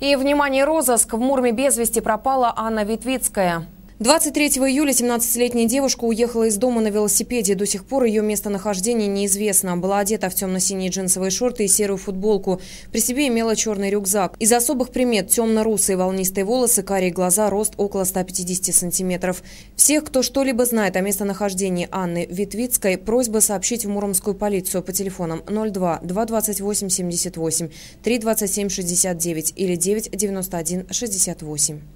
И, внимание, розыск. В Мурме без вести пропала Анна Витвицкая. 23 июля 17-летняя девушка уехала из дома на велосипеде. До сих пор ее местонахождение неизвестно. Была одета в темно-синие джинсовые шорты и серую футболку. При себе имела черный рюкзак. Из особых примет темно-русые волнистые волосы, карие глаза, рост около 150 сантиметров. Всех, кто что-либо знает о местонахождении Анны Витвицкой, просьба сообщить в Муромскую полицию по телефонам 02 228 78 327 69 или 991 68.